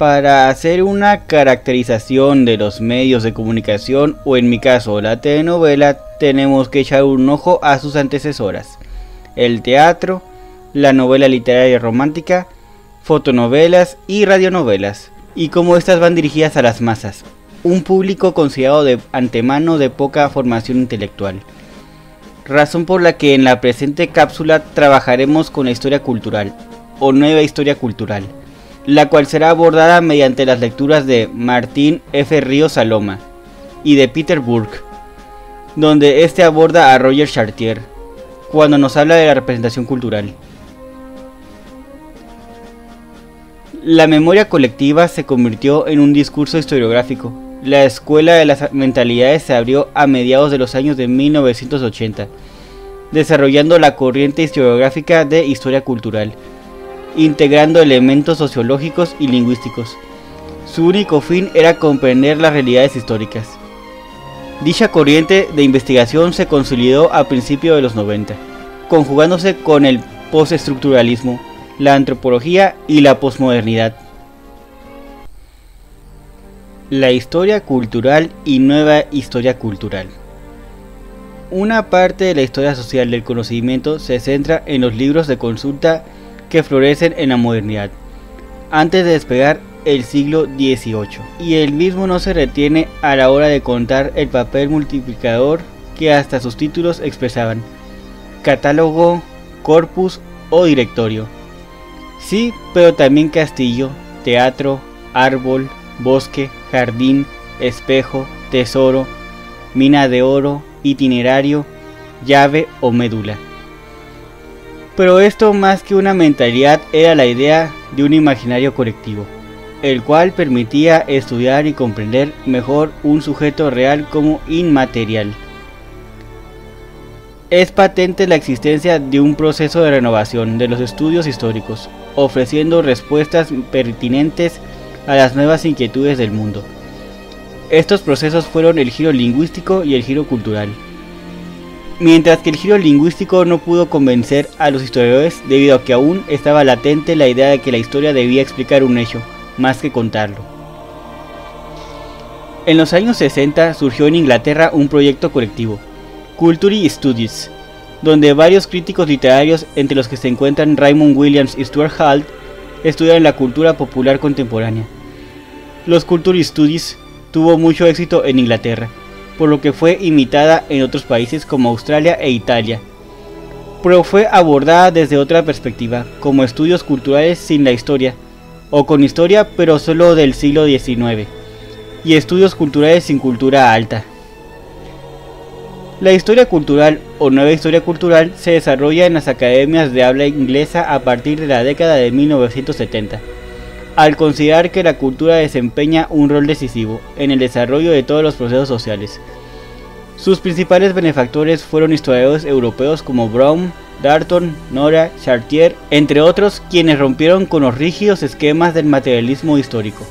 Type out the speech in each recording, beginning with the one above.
Para hacer una caracterización de los medios de comunicación o en mi caso la telenovela tenemos que echar un ojo a sus antecesoras. El teatro, la novela literaria romántica, fotonovelas y radionovelas, y cómo estas van dirigidas a las masas, un público considerado de antemano de poca formación intelectual. Razón por la que en la presente cápsula trabajaremos con la historia cultural, o nueva historia cultural la cual será abordada mediante las lecturas de Martín F. Ríos Saloma y de Peter Burke, donde este aborda a Roger Chartier cuando nos habla de la representación cultural. La memoria colectiva se convirtió en un discurso historiográfico. La escuela de las mentalidades se abrió a mediados de los años de 1980, desarrollando la corriente historiográfica de historia cultural integrando elementos sociológicos y lingüísticos. Su único fin era comprender las realidades históricas. Dicha corriente de investigación se consolidó a principios de los 90, conjugándose con el postestructuralismo, la antropología y la posmodernidad. La historia cultural y nueva historia cultural. Una parte de la historia social del conocimiento se centra en los libros de consulta que florecen en la modernidad, antes de despegar el siglo XVIII, y el mismo no se retiene a la hora de contar el papel multiplicador que hasta sus títulos expresaban, catálogo, corpus o directorio. Sí, pero también castillo, teatro, árbol, bosque, jardín, espejo, tesoro, mina de oro, itinerario, llave o médula. Pero esto más que una mentalidad era la idea de un imaginario colectivo, el cual permitía estudiar y comprender mejor un sujeto real como inmaterial. Es patente la existencia de un proceso de renovación de los estudios históricos, ofreciendo respuestas pertinentes a las nuevas inquietudes del mundo. Estos procesos fueron el giro lingüístico y el giro cultural. Mientras que el giro lingüístico no pudo convencer a los historiadores debido a que aún estaba latente la idea de que la historia debía explicar un hecho, más que contarlo. En los años 60 surgió en Inglaterra un proyecto colectivo, Culture Studies, donde varios críticos literarios, entre los que se encuentran Raymond Williams y Stuart Hall, estudian la cultura popular contemporánea. Los Culture Studies tuvo mucho éxito en Inglaterra, por lo que fue imitada en otros países como Australia e Italia. Pero fue abordada desde otra perspectiva, como estudios culturales sin la historia, o con historia pero solo del siglo XIX, y estudios culturales sin cultura alta. La historia cultural o nueva historia cultural se desarrolla en las academias de habla inglesa a partir de la década de 1970 al considerar que la cultura desempeña un rol decisivo en el desarrollo de todos los procesos sociales. Sus principales benefactores fueron historiadores europeos como Brown, Darton, Nora, Chartier, entre otros, quienes rompieron con los rígidos esquemas del materialismo histórico.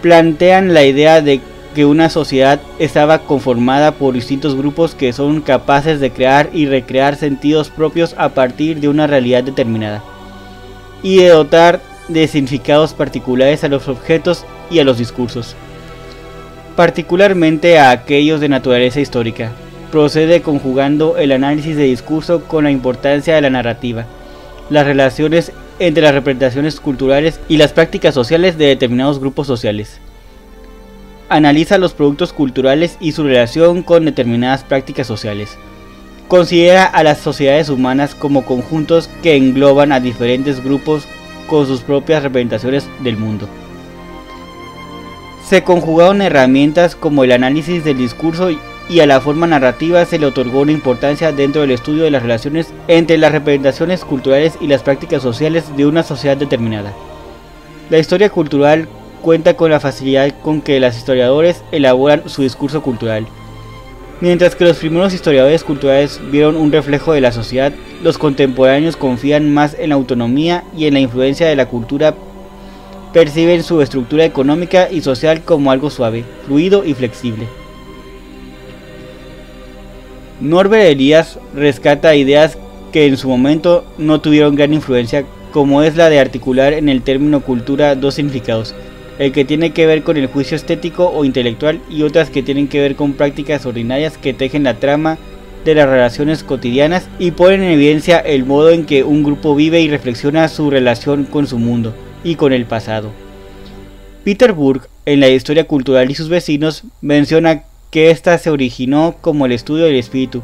Plantean la idea de que una sociedad estaba conformada por distintos grupos que son capaces de crear y recrear sentidos propios a partir de una realidad determinada y de dotar de significados particulares a los objetos y a los discursos, particularmente a aquellos de naturaleza histórica. Procede conjugando el análisis de discurso con la importancia de la narrativa, las relaciones entre las representaciones culturales y las prácticas sociales de determinados grupos sociales. Analiza los productos culturales y su relación con determinadas prácticas sociales considera a las sociedades humanas como conjuntos que engloban a diferentes grupos con sus propias representaciones del mundo. Se conjugaron herramientas como el análisis del discurso y a la forma narrativa se le otorgó una importancia dentro del estudio de las relaciones entre las representaciones culturales y las prácticas sociales de una sociedad determinada. La historia cultural cuenta con la facilidad con que los historiadores elaboran su discurso cultural Mientras que los primeros historiadores culturales vieron un reflejo de la sociedad, los contemporáneos confían más en la autonomía y en la influencia de la cultura, perciben su estructura económica y social como algo suave, fluido y flexible. Norbert Elias rescata ideas que en su momento no tuvieron gran influencia, como es la de articular en el término cultura dos significados, el que tiene que ver con el juicio estético o intelectual y otras que tienen que ver con prácticas ordinarias que tejen la trama de las relaciones cotidianas y ponen en evidencia el modo en que un grupo vive y reflexiona su relación con su mundo y con el pasado. Peter Burke, en la historia cultural y sus vecinos, menciona que ésta se originó como el estudio del espíritu,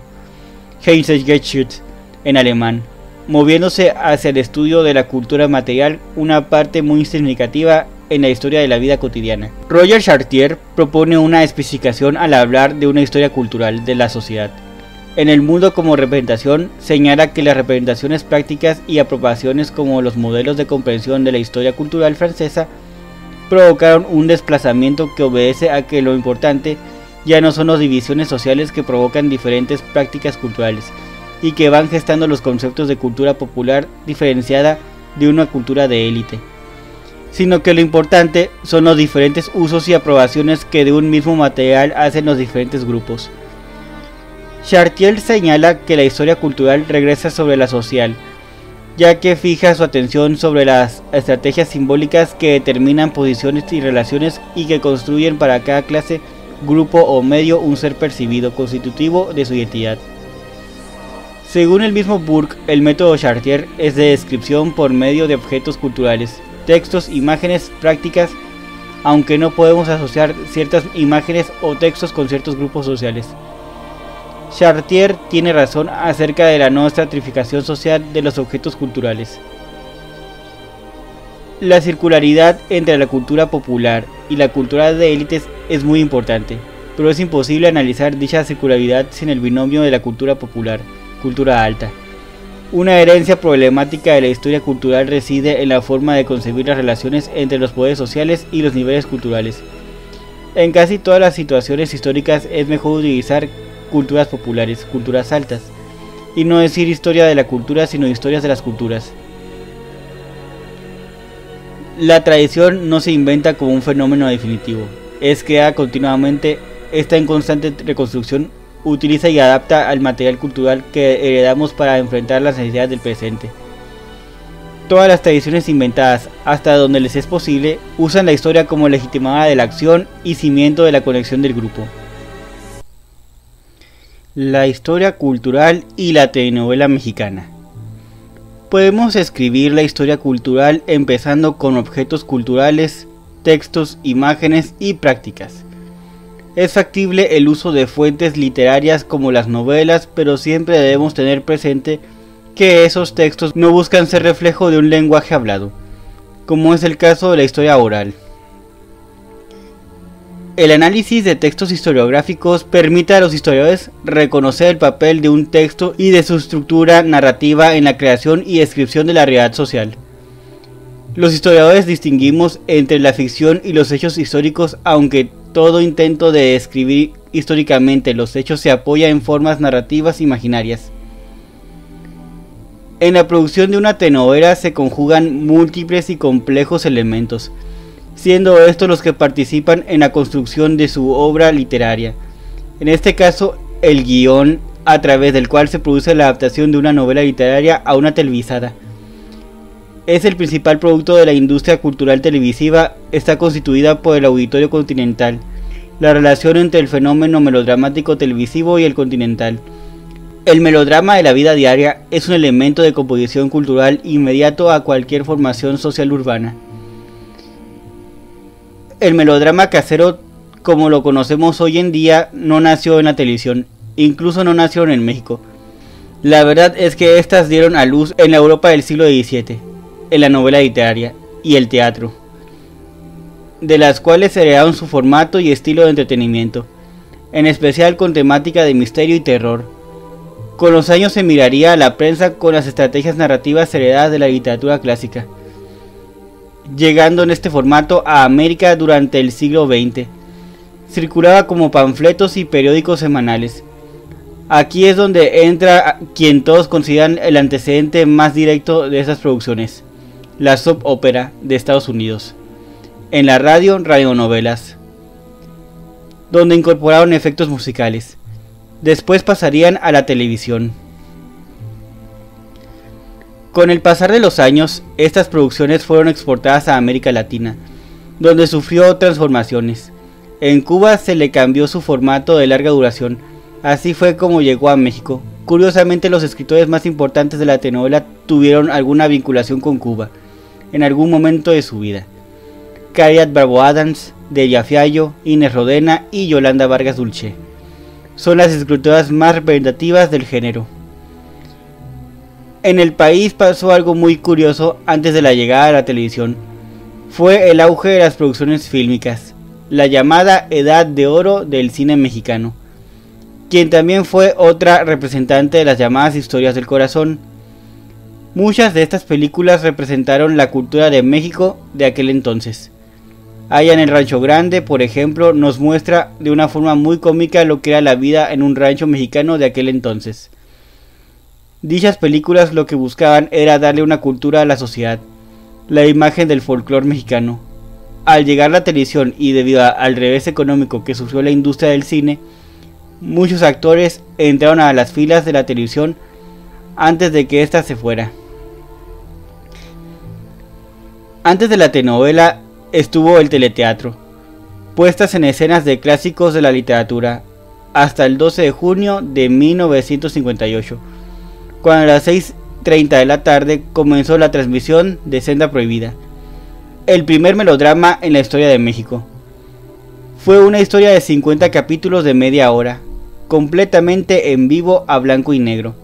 Geistesgeschichte, en alemán, moviéndose hacia el estudio de la cultura material, una parte muy significativa en la historia de la vida cotidiana. Roger Chartier propone una especificación al hablar de una historia cultural de la sociedad. En el mundo como representación, señala que las representaciones prácticas y aprobaciones como los modelos de comprensión de la historia cultural francesa provocaron un desplazamiento que obedece a que lo importante ya no son las divisiones sociales que provocan diferentes prácticas culturales, y que van gestando los conceptos de cultura popular diferenciada de una cultura de élite, sino que lo importante son los diferentes usos y aprobaciones que de un mismo material hacen los diferentes grupos. Chartier señala que la historia cultural regresa sobre la social, ya que fija su atención sobre las estrategias simbólicas que determinan posiciones y relaciones y que construyen para cada clase, grupo o medio un ser percibido constitutivo de su identidad. Según el mismo Burke, el método Chartier es de descripción por medio de objetos culturales, textos, imágenes, prácticas, aunque no podemos asociar ciertas imágenes o textos con ciertos grupos sociales. Chartier tiene razón acerca de la no estratificación social de los objetos culturales. La circularidad entre la cultura popular y la cultura de élites es muy importante, pero es imposible analizar dicha circularidad sin el binomio de la cultura popular cultura alta. Una herencia problemática de la historia cultural reside en la forma de concebir las relaciones entre los poderes sociales y los niveles culturales. En casi todas las situaciones históricas es mejor utilizar culturas populares, culturas altas, y no decir historia de la cultura, sino historias de las culturas. La tradición no se inventa como un fenómeno definitivo, es creada continuamente, está en constante reconstrucción utiliza y adapta al material cultural que heredamos para enfrentar las necesidades del presente. Todas las tradiciones inventadas, hasta donde les es posible, usan la historia como legitimada de la acción y cimiento de la conexión del grupo. La historia cultural y la telenovela mexicana. Podemos escribir la historia cultural empezando con objetos culturales, textos, imágenes y prácticas. Es factible el uso de fuentes literarias como las novelas, pero siempre debemos tener presente que esos textos no buscan ser reflejo de un lenguaje hablado, como es el caso de la historia oral. El análisis de textos historiográficos permite a los historiadores reconocer el papel de un texto y de su estructura narrativa en la creación y descripción de la realidad social. Los historiadores distinguimos entre la ficción y los hechos históricos, aunque todo intento de describir históricamente los hechos se apoya en formas narrativas imaginarias. En la producción de una telenovela se conjugan múltiples y complejos elementos, siendo estos los que participan en la construcción de su obra literaria. En este caso, el guion, a través del cual se produce la adaptación de una novela literaria a una televisada. Es el principal producto de la industria cultural televisiva está constituida por el Auditorio Continental, la relación entre el fenómeno melodramático televisivo y el continental. El melodrama de la vida diaria es un elemento de composición cultural inmediato a cualquier formación social urbana. El melodrama casero, como lo conocemos hoy en día, no nació en la televisión, incluso no nació en México. La verdad es que estas dieron a luz en la Europa del siglo XVII, en la novela literaria y el teatro de las cuales heredaron su formato y estilo de entretenimiento, en especial con temática de misterio y terror. Con los años se miraría a la prensa con las estrategias narrativas heredadas de la literatura clásica, llegando en este formato a América durante el siglo XX. circulaba como panfletos y periódicos semanales. Aquí es donde entra quien todos consideran el antecedente más directo de esas producciones, la soap opera de Estados Unidos. En la radio, radionovelas, donde incorporaron efectos musicales. Después pasarían a la televisión. Con el pasar de los años, estas producciones fueron exportadas a América Latina, donde sufrió transformaciones. En Cuba se le cambió su formato de larga duración, así fue como llegó a México. Curiosamente los escritores más importantes de la telenovela tuvieron alguna vinculación con Cuba, en algún momento de su vida. Cariat Bravo Adams, Delia Fiallo, Inés Rodena y Yolanda Vargas Dulce. Son las escritoras más representativas del género. En el país pasó algo muy curioso antes de la llegada a la televisión. Fue el auge de las producciones fílmicas, la llamada Edad de Oro del cine mexicano, quien también fue otra representante de las llamadas historias del corazón. Muchas de estas películas representaron la cultura de México de aquel entonces. Allá en el Rancho Grande, por ejemplo, nos muestra de una forma muy cómica lo que era la vida en un rancho mexicano de aquel entonces. Dichas películas lo que buscaban era darle una cultura a la sociedad, la imagen del folclore mexicano. Al llegar la televisión y debido al revés económico que sufrió la industria del cine, muchos actores entraron a las filas de la televisión antes de que ésta se fuera. Antes de la telenovela estuvo el teleteatro, puestas en escenas de clásicos de la literatura, hasta el 12 de junio de 1958, cuando a las 6.30 de la tarde comenzó la transmisión de Senda Prohibida, el primer melodrama en la historia de México. Fue una historia de 50 capítulos de media hora, completamente en vivo a blanco y negro.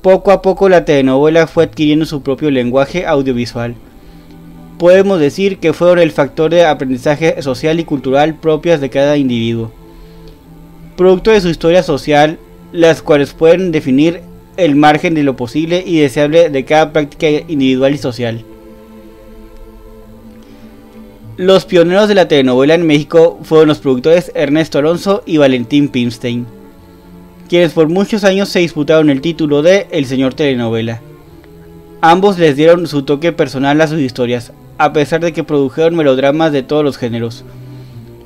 Poco a poco la telenovela fue adquiriendo su propio lenguaje audiovisual podemos decir que fueron el factor de aprendizaje social y cultural propias de cada individuo. Producto de su historia social, las cuales pueden definir el margen de lo posible y deseable de cada práctica individual y social. Los pioneros de la telenovela en México fueron los productores Ernesto Alonso y Valentín Pimstein, quienes por muchos años se disputaron el título de El Señor Telenovela. Ambos les dieron su toque personal a sus historias, a pesar de que produjeron melodramas de todos los géneros.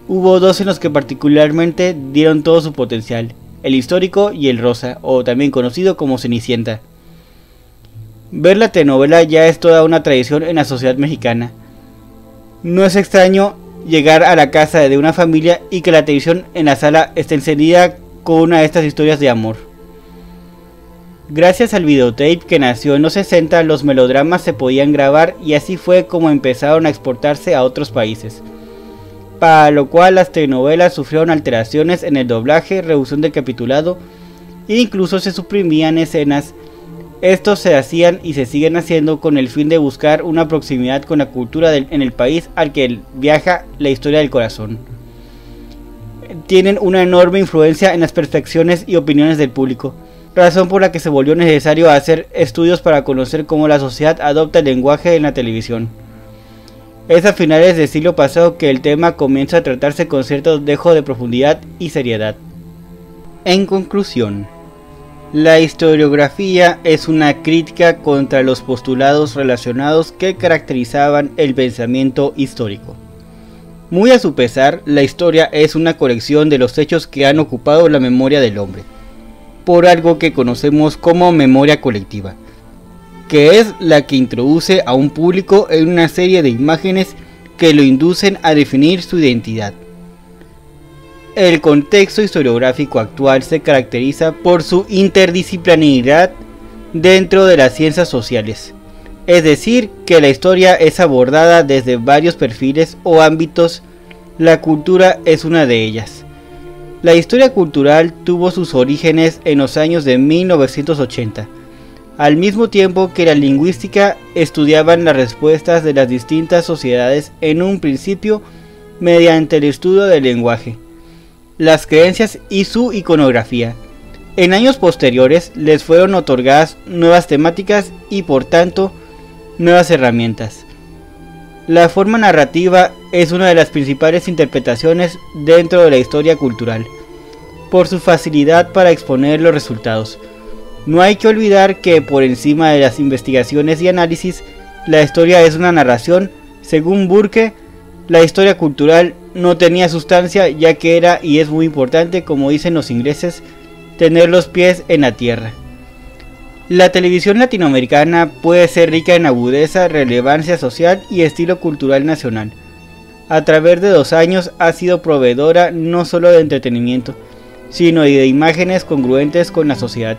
Hubo dos en los que particularmente dieron todo su potencial, el histórico y el rosa, o también conocido como Cenicienta. Ver la telenovela ya es toda una tradición en la sociedad mexicana. No es extraño llegar a la casa de una familia y que la televisión en la sala esté encendida con una de estas historias de amor. Gracias al videotape que nació en los 60, los melodramas se podían grabar y así fue como empezaron a exportarse a otros países. Para lo cual las telenovelas sufrieron alteraciones en el doblaje, reducción de capitulado e incluso se suprimían escenas. Estos se hacían y se siguen haciendo con el fin de buscar una proximidad con la cultura en el país al que viaja la historia del corazón. Tienen una enorme influencia en las percepciones y opiniones del público razón por la que se volvió necesario hacer estudios para conocer cómo la sociedad adopta el lenguaje en la televisión. Es a finales del siglo pasado que el tema comienza a tratarse con cierto dejo de profundidad y seriedad. En conclusión, la historiografía es una crítica contra los postulados relacionados que caracterizaban el pensamiento histórico. Muy a su pesar, la historia es una colección de los hechos que han ocupado la memoria del hombre por algo que conocemos como memoria colectiva, que es la que introduce a un público en una serie de imágenes que lo inducen a definir su identidad. El contexto historiográfico actual se caracteriza por su interdisciplinaridad dentro de las ciencias sociales, es decir, que la historia es abordada desde varios perfiles o ámbitos, la cultura es una de ellas. La historia cultural tuvo sus orígenes en los años de 1980, al mismo tiempo que la lingüística estudiaban las respuestas de las distintas sociedades en un principio mediante el estudio del lenguaje, las creencias y su iconografía. En años posteriores les fueron otorgadas nuevas temáticas y por tanto nuevas herramientas. La forma narrativa es una de las principales interpretaciones dentro de la historia cultural, por su facilidad para exponer los resultados. No hay que olvidar que por encima de las investigaciones y análisis, la historia es una narración. Según Burke, la historia cultural no tenía sustancia ya que era y es muy importante, como dicen los ingleses, tener los pies en la tierra. La televisión latinoamericana puede ser rica en agudeza, relevancia social y estilo cultural nacional. A través de dos años ha sido proveedora no solo de entretenimiento, sino de imágenes congruentes con la sociedad,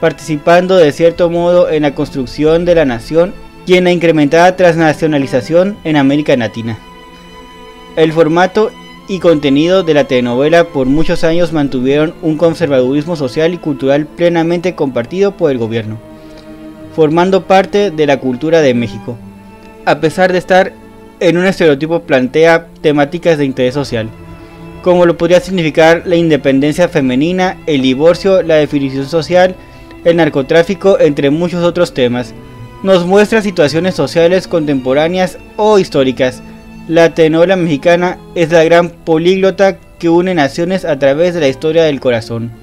participando de cierto modo en la construcción de la nación y en la incrementada transnacionalización en América Latina. El formato y contenido de la telenovela por muchos años mantuvieron un conservadurismo social y cultural plenamente compartido por el gobierno, formando parte de la cultura de México, a pesar de estar en un estereotipo plantea temáticas de interés social, como lo podría significar la independencia femenina, el divorcio, la definición social, el narcotráfico, entre muchos otros temas. Nos muestra situaciones sociales contemporáneas o históricas, la telenovela mexicana es la gran políglota que une naciones a través de la historia del corazón.